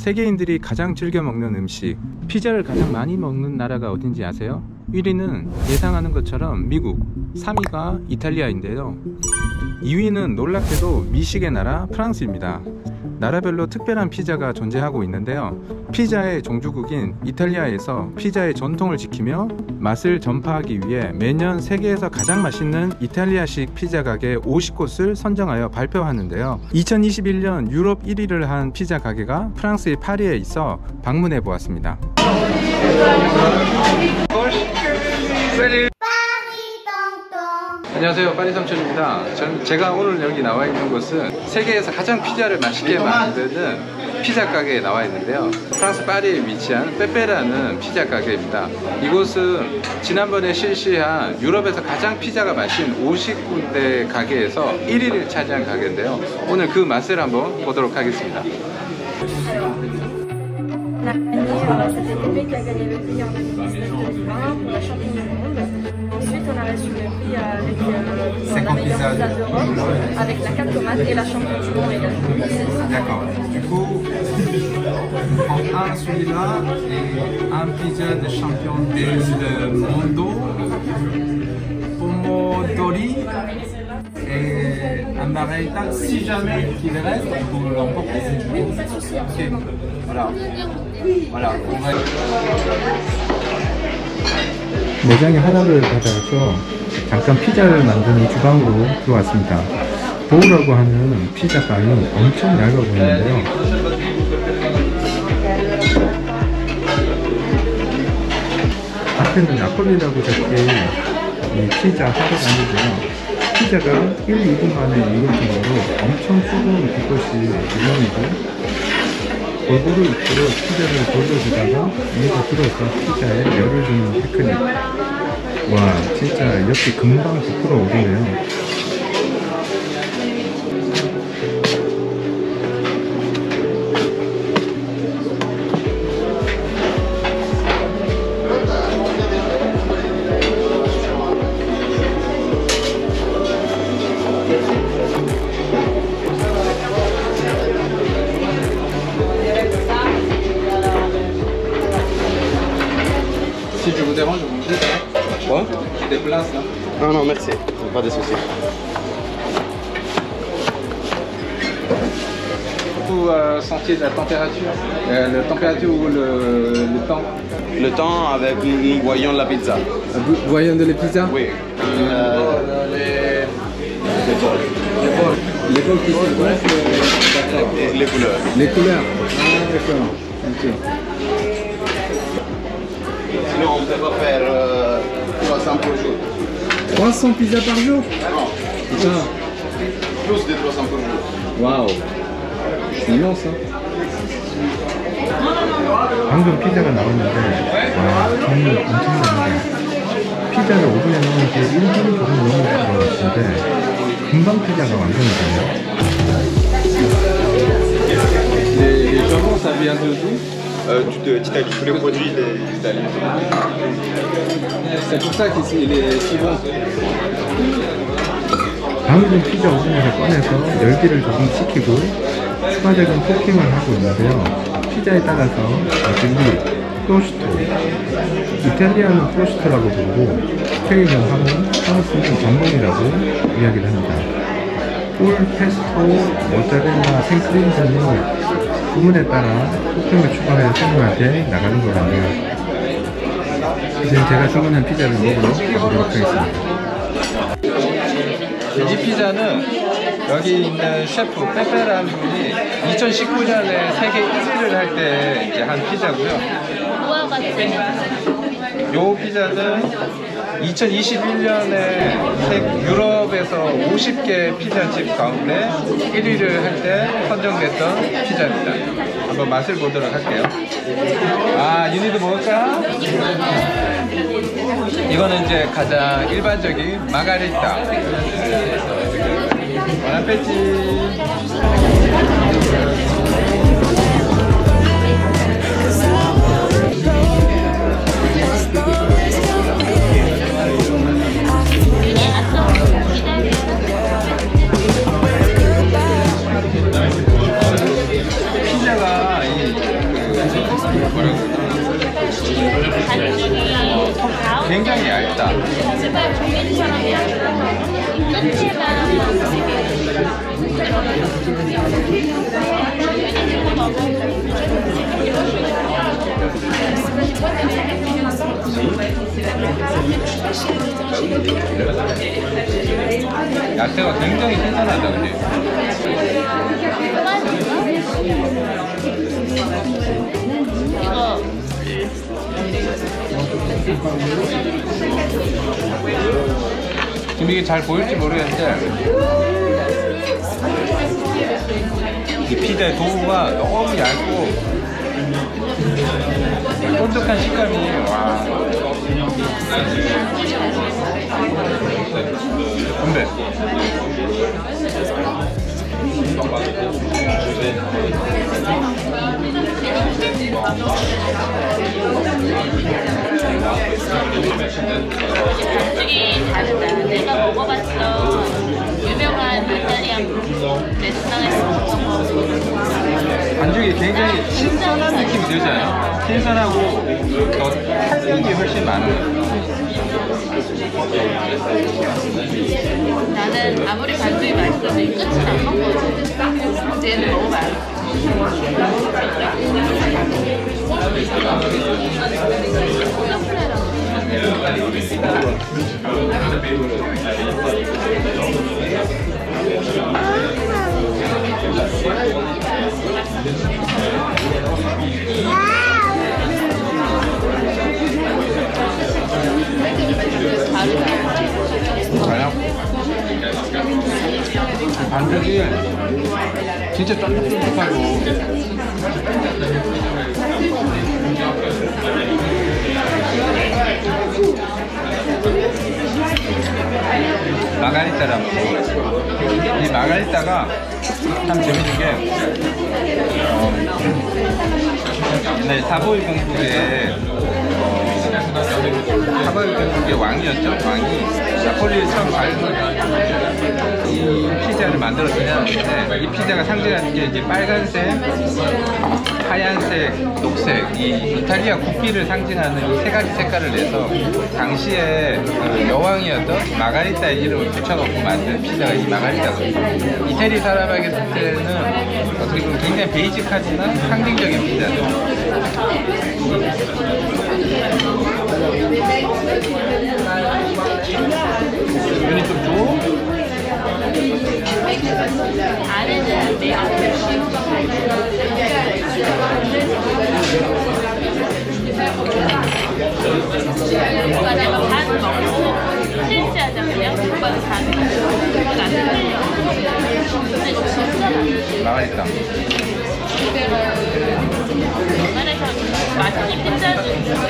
세계인들이 가장 즐겨 먹는 음식 피자를 가장 많이 먹는 나라가 어딘지 아세요? 1위는 예상하는 것처럼 미국 3위가 이탈리아인데요 2위는 놀랍게도 미식의 나라 프랑스입니다 나라별로 특별한 피자가 존재하고 있는데요. 피자의 종주국인 이탈리아에서 피자의 전통을 지키며 맛을 전파하기 위해 매년 세계에서 가장 맛있는 이탈리아식 피자 가게 50곳을 선정하여 발표하는데요. 2021년 유럽 1위를 한 피자 가게가 프랑스의 파리에 있어 방문해 보았습니다 안녕하세요 파리 삼촌입니다 전 제가 오늘 여기 나와 있는 곳은 세계에서 가장 피자를 맛있게 만드는 피자 가게에 나와 있는데요 프랑스 파리에 위치한 빼빼라는 피자 가게입니다 이곳은 지난번에 실시한 유럽에서 가장 피자가 맛있는 50군데 가게에서 1위를 차지한 가게인데요 오늘 그 맛을 한번 보도록 하겠습니다 2019-2020 euh, la meilleure pizza d'Europe, avec la 4 tomates et la championne du monde également. D'accord. Du coup, en un celui-là et un pizza de champion del mundo, pomodori et un margarita. Si jamais il reste, vous l'emportez. Ok. Voilà. Voilà. On va... 매장의 허락을 받아서 잠깐 피자를 만드는 주방으로 들어왔습니다. 보우라고 하는 피자 빵이 엄청 얇아 보이는데요. 앞에는 나폴리라고 적힌 이 피자 아니고요. 피자가 1, 2분 만에 익을 정도로 엄청 뜨거운 빛것이 유명이고 골고루 입구로 피자를 돌려주다가 위에서 들어서 피자에 열을 주는 테크닉 와 진짜 이렇게 금방 부풀어 오르네요 dérange, vous me dites. Bon, je déplace là. Non, non, merci. Pas de soucis. Vous euh, sentiez la température euh, La température ou le, le temps? Le temps avec nous voyons la pizza. Vous voyez de la pizza? Oui. Euh, les, les bols. Les bols. Les bols qui se gonflent, euh, d'accord. Et les couleurs. Les couleurs Ah, d'accord. Ok. Sinon, on ne peut pas faire euh, 300 par jour. 300 pizzas par jour Non, Putain, plus de 300 par jour. waouh C'est immense hein 방금 피자가 나왔는데 와 정말 엄청납니다 피자를 오븐에 넣은 지 1분 조금 넘는 것 같은데 금방 피자가 완성이 되네요 Les, les jambons, ça vient de d'où Euh, d'Italie, tous les produits d'Italie. C'est pour ça. 방금 피자 오븐에서 꺼내서 열기를 조금 식히고 추가적인 토핑을 하고 있는데요. 피자에 따라서 어질리, 프로슈토, 이탈리아는 프로슈토라고 부르고 스페인어하고 프랑스는 전봉이라고 이야기를 합니다. 볼, 페스토, 모짜렐라, 생크림 등을 주문에 따라 토핑을 추가해 손님한테 나가는 거라네요. 이제 제가 주문한 피자를 먹으러 가보도록 하겠습니다. 이 피자는 여기 있는 셰프 페페라는 분이 2019년에 세계 1위를 할 때 이제 한 피자고요. 요 피자는 2021년에 유럽에서 50개 피자집 가운데 1위를 할 때 선정됐던 피자입니다. 한번 맛을 보도록 할게요. 아, 유니도 먹을까? 이거는 이제 가장 일반적인 마가리타. 원아페치. 피자가 이 그, 뭐라고 굉장히 얇다. 야채가 굉장히 신선하다, 그지? 지금 이게 잘 보일지 모르겠는데. 이 피자의 도우가 너무 얇고 쫀득한 식감이 와. 근데 반죽이 다르다. 내가 먹어봤던 유명한 이탈리안 레스토랑에서 먹던 거. 반죽이 굉장히 신선한 느낌이 들지 않아요? 신선하고 더 탄력이 훨씬 많은 나는 아무리 반죽이 맛있어도 이 끝은 안 먹거든. 얘는. 과연 그 반죽이 진짜 쫀득쫀득하고 마가리타라고. 이 마가리타가 참 재밌는 게 어, 옛날에 사보이 공국의 어, 사보이 공국의 왕이었죠? 왕이 나폴리를 처음 가서 이 피자를 만들었었는데 이 피자가 상징하는 게 이제 빨간색 하얀색, 녹색 이 이탈리아 국기를 상징하는 이 세 가지 색깔을 내서 당시에 그 여왕이었던 마가리타의 이름을 붙여갖고 만든 피자가 이 마가리타거든요. 이태리 사람에게 볼 때는 어떻게 보면 굉장히 베이직하지만 상징적인 피자죠. 면이 좀 줘? 안에는 내가 오빠 내가 반 먹고 실수하자면 오빠는 반 먹고 안 틀려 근데 진짜 맛있어 마가리타. 웬만해서 맛있는 피자는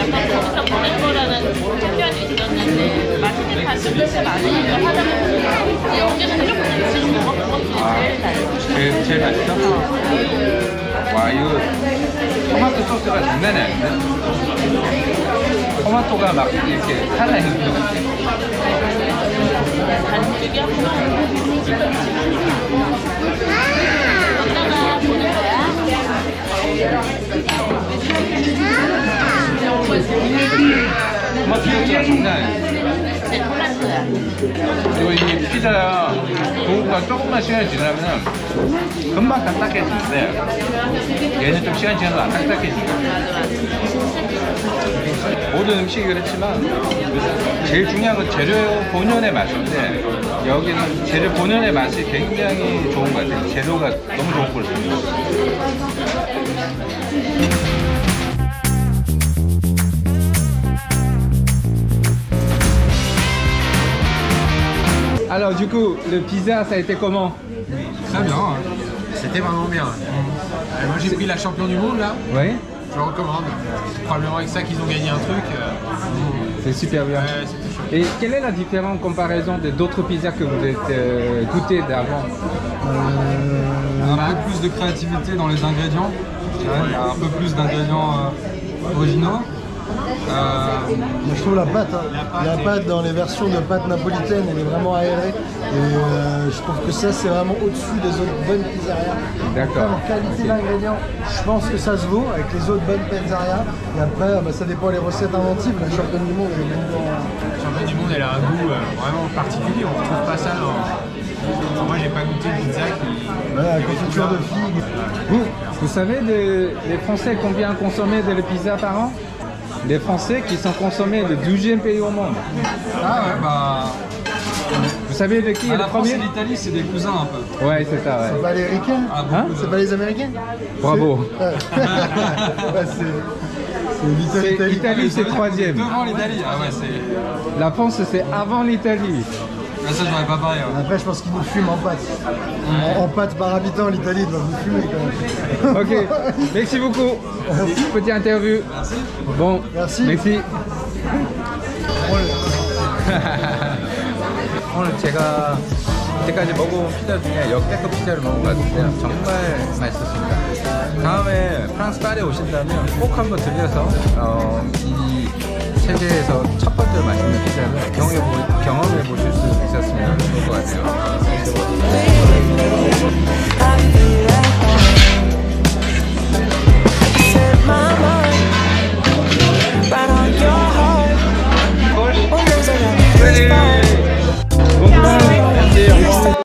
약간 거기서 보낼 거라는 편견이 있었는데 맛있는 반죽 진짜 많으니까 하다 보면 여기는 무조건 지금 먹어본 것 중에 제일 달라 제일, 제일 맛있어? 와, 이거 토마토 소스가 장난이 아닌데? 토마토가 막 이렇게 살아있는 것 같아. 반죽이야? 이따가 보는 거야? 토마토 소스가 장난 아니야. 내 토마토야 그리고 이 피자 도우가 조금만 시간이 지나면 금방 딱딱해지는데 얘는 좀 시간이 지나도 안 딱딱해지고 모든 음식이 그렇지만 제일 중요한 건 재료 본연의 맛인데 여기는 재료 본연의 맛이 굉장히 좋은 것 같아요. 재료가 너무 걸 씁니다 Alors du coup, le pizza, ça a été comment Très bien, hein. c'était vraiment bien. Euh, moi j'ai pris la champion du monde là, Oui, je le recommande. C'est probablement avec ça qu'ils ont gagné un truc. euh, c'est super bien. ouais. Et quelle est la différence en comparaison de d'autres pizzas que vous avez euh, goûté d'avant un peu plus de créativité dans les ingrédients. Je dirais. Il y a un peu plus d'ingrédients euh, originaux. Euh, je trouve la pâte, hein. la pâte dans les versions de pâte napolitaine, elle est vraiment aérée. Et euh, je trouve que ça, c'est vraiment au-dessus des autres bonnes pizzerias. D'accord. En qualité d'ingrédients, je pense que ça se vaut avec les autres bonnes pizzerias. Et après, bah, ça dépend des recettes inventives. La championne du monde, elle est bonne dans- championne du monde, elle a un goût euh, vraiment particulier. On retrouve pas ça dans. Moi, j'ai pas goûté une pizza qui. Voilà, la confiture de figues. Vous, vous savez des- les Français combien consomment de la pizza par an? Les Français qui sont consommés le 12e pays au monde. Ah ouais, bah. Vous savez de qui est le la France premier et l'Italie, c'est des cousins un peu. Ouais, c'est ça, C'est ouais. pas les ricains Ah, Hein de- C'est pas les américains Bravo. C'est- c'est c'est l'Italie. C'est c'est troisième. Devant l'Italie, ah ouais, c'est. La France, c'est avant l'Italie. Ah, ça, j'aurais pas parlé. ouais. Après, je pense qu'ils nous fument en pâte. En, en pâte par habitant, l'Italie ils doivent nous fumer quand même. Ok, merci beaucoup. Petite interview. Bon, Merci. merci. 오늘 제가 이때까지 먹어본 피자 중에 역대급 피자를 먹은 것 같은데요. 정말 맛있었습니다. 다음에 프랑스 파리에 오신다면 꼭 한번 들려서 어, 이 세계에서